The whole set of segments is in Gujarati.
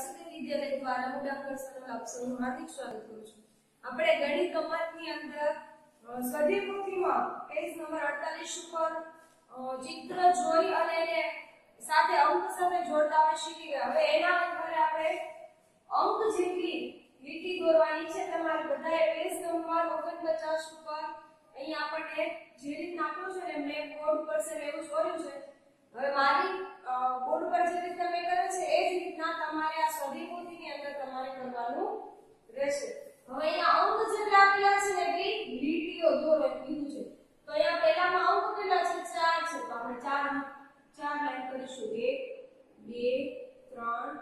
વાસુદેવ વિદ્યાલય દ્વારા હું ડોક્ટર સનલ આપ સૌનું હાર્દિક સ્વાગત કરું છું. આપણે ગણિત કમાતની અંદર સ્વાધ્યાય પોથીમાં પેજ નંબર 48 ઉપર ચિત્ર જોઈ અને એને સાથે અંક સાથે જોડતા હોય શીખી ગયા હવે એના આધારે આપણે અંક જેટલી લીટી દોરવાની છે તમારે બધાએ પેજ નંબર 49 ઉપર અહીંયા આપણને જે રીતના આપ્યો છે ને મેં બોર્ડ પર છે એવું જોયું છે હવે મારી અ, બોર્ડ પર જે રીતના મેં કર્યું છે એ જ રીતના તમારે આ સ્વાધ્યાય પોથીની અંદર તમારે કરવાનું રહેશે. હવે અહીંયા અંક જેટલા આપેલા છે એટલી લીટીઓ દોરો એમ કીધું છે. તો અહીંયા પહેલામાં અંક કેટલા છે? ચાર છે. તો આપણે ચાર ચાર લાઈન કરીશું. એક, બે, ત્રણ,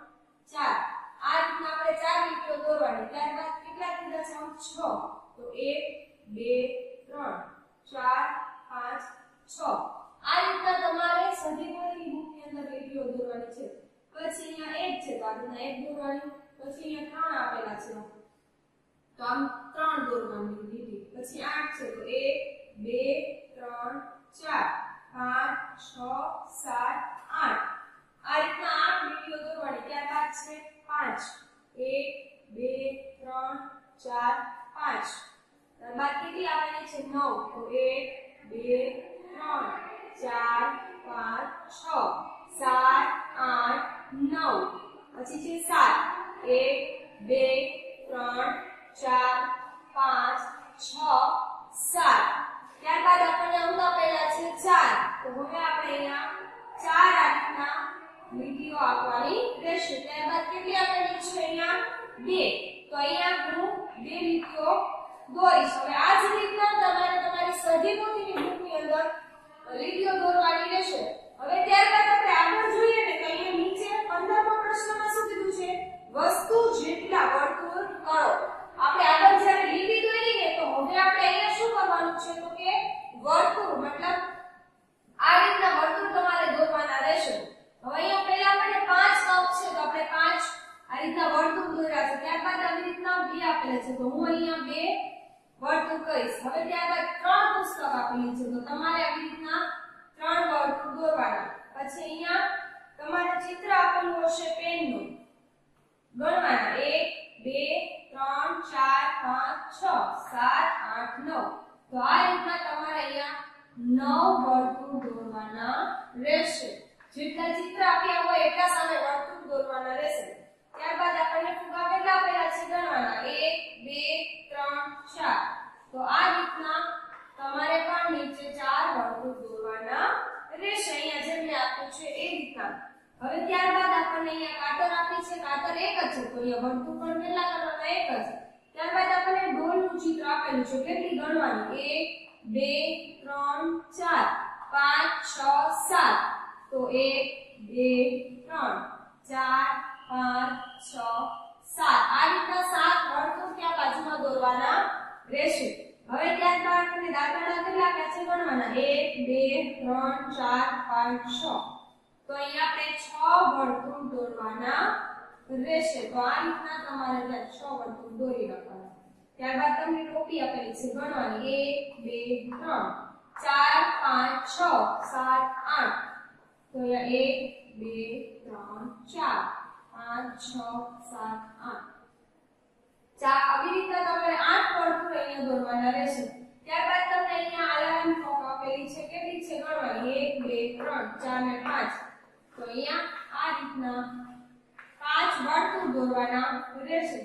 ચાર. આ રીતના આપણે ચાર લીટીઓ દોરવાની. ત્યારબાદ કેટલા કીધા છે? અંક છ. તો એક, બે, ત્રણ. ચાર, પાંચ, છ. આ રીતના તમારે સજીવોની બુકની અંદર લીટીઓ દોરવાની છે. પછી અહીંયા એક છે. તો આ રીતના એક દોરવાની. પછી અહીંયા ત્રણ આપેલા છે. તો આમ ત્રણ દોરવાની લીટી પછી આઠ છે, તો એક, બે, ત્રણ, ચાર. પાંચ, છ, સાત, આઠ. આ રીતના આઠ લીટીઓ દોરવાની. ત્યારબાદ છે? પાંચ. એક, બે, ત્રણ, ચાર, પાંચ. ત્યારબાદ કેટલી આવવાની છે નવ. તો એક, બે, ત્રણ, ચાર, પાંચ, છ. સાત, આઠ, નવ. પછી છે સાત. એક, બે, ત્રણ ચાર, પાંચ, છ, સાત. ત્યારબાદ આપણને અંક આપેલા છે ચાર. તો હવે આપણે અહીંયા ચાર આઠના લીટીઓ આપવાની રહેશે. ત્યારબાદ કેટલી આપેલી છે અહીંયા? બે. તો અહીંયા હું બે લીટીઓ દોરીશ. હવે આ જ રીતના તમારે તમારી સજીવોની બુકની અંદર લીટીઓ દોરવાની રહેશે હવે ત્યારબાદ આપણે આગળ જોઈએ ને તો અહીંયા નીચે 15મા પ્રશ્નમાં શું કીધું છે વસ્તુ જેટલા વર્તુળ કરો આપણે આગળ જ્યારે લીટી દોરી ને તો હવે આપણે અહીંયા શું કરવાનું છે તો કે વર્તુળ મતલબ આ રીતના વર્તુળ તમારે દોરવાના રહેશે હવે અહીંયા પહેલા આપણને પાંચ કપ છે તો આપણે પાંચ આ રીતના વર્તુળ દોર્યા છે ત્યારબાદ આવી રીતના બે આપેલા છે તો હું અહીંયા બે વર્તુળ કહીશ. હવે ત્યારબાદ ત્રણ પુસ્તક આપેલી છે. તો તમારે આવી રીતના ત્રણ વર્તુળ દોરવાના. પછી અહીંયા તમારે ચિત્ર આપેલું હશે પેનનું. ગણવાના. એક, બે, ત્રણ, ચાર, પાંચ, છ, સાત, આઠ, નવ. તો આ રીતના તમારે અહીંયા નવ વર્તુળ દોરવાના રહેશે. જેટલા ચિત્ર આપ્યા હોય એટલા સામે વર્તુળ દોરવાના રહેશે. ત્યારબાદ આપણને ફુગા કેટલા આપેલા છે? ગણવાના. એક બે ત્રણ ચાર તો આ રીતના તમારે પણ નીચે ચાર વર્તુળ દોરવાના રહેશે અહીંયા જેમ મેં આપ્યું છે એ રીતના હવે ત્યારબાદ આપણને અહીંયા કાતર આપી છે. કાતર એક જ છે. તો અહીંયા વર્તુળ પણ કેટલા કરવાના એક જ. ત્યારબાદ આપણને ડોલનું ચિત્ર આપેલું છે. કેટલી ગણવાની? એક, બે, ત્રણ, ચાર. પાંચ, છ, સાત. તો એક, બે, ત્રણ. ચાર, પાંચ, છ, સાત. આ રીતના સાત વર્તુળ ત્યાં બાજુમાં દોરવાના રહેશે. હવે ત્યારબાદ આપણને દાખલા કેટલા આપ્યા છે? ગણવાના. એક, બે, ત્રણ, ચાર, પાંચ, છ. તો અહીંયા આપણે છ વર્તુળ દોરવાના રહેશે. તો આ રીતના તમારે ત્યાં છ વર્તુળ દોરી નાખવાના ત્યારબાદ તમને ટોપી આપેલી છે ગણવાની. એક, બે, ત્રણ. ચાર, પાંચ, છ, સાત, આઠ. તો અહીંયા એક, બે, ત્રણ, ચાર. પાંચ, છ, સાત, આઠ. ચા આવી રીતના તમારે આઠ વર્તુળ અહીંયા દોરવાના રહેશે. ત્યારબાદ તમને અહીંયા અલાર્મ ક્લોક આપેલી છે. કેટલી છે? ગણવાની. એક, બે, ત્રણ. ચાર ને પાંચ. તો અહીંયા આ રીતના પાંચ વર્તુળ દોરવાના રહેશે.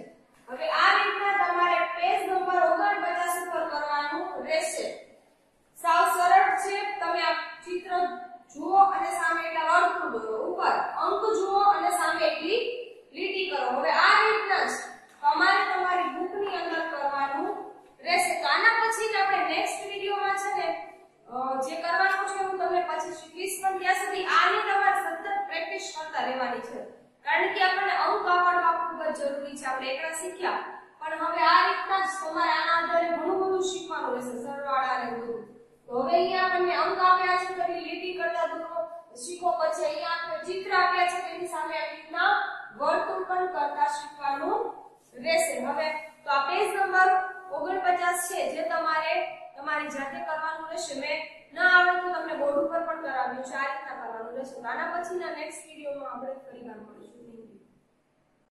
હવે આ રીતના તમારે પેજ નંબર 49 ઉપર કરવાનું રહેશે સાવ સરળ છે તમે આ ચિત્ર જુઓ અને સામે એટલા વર્તુળ દોરો ઉપર અંક જુઓ અને સામે એટલી લીટી કરો હવે આ રીતના જ તમારે તમારી બુકની અંદર કરવાનું રહેશે તો આના પછી જ આપણે નેક્સ્ટ વિડીયોમાં છે ને અ, જે કરવાનું છે હું તમને પછી શીખવીશ પણ ત્યાં સુધી આની તમારે સતત પ્રેક્ટિસ કરતા રહેવાની છે કારણ કે આપણને અંક આવડવા ખૂબ જ જરૂરી છે. આપણે એકડા શીખ્યા. પણ હવે આ રીતના જ તમારે આના આધારે ઘણું બધું શીખવાનું રહેશે, સરવાળા ને બધું. તો હવે અહીંયા આપણને અંક આપ્યા છે, તો લીટી કરતા દૂરો. શીખો પછી અહીંયા આપણે ચિત્ર આપ્યા છે તેની સામે આ રીતના વર્તુળ પણ કરતા શીખવાનું રહેશે. હવે તો આ પેજ નંબર 49 છે, જે તમારે તમારી જાતે કરવાનું રહેશે. મેં ન આવડે તો તમને બોર્ડ કરવાનું ચાર રીતના કરવાનું રહેશે. આના પછીના નેક્સ્ટ વિડીયોમાં આપણે ફરીવાર મળીશું. Thank you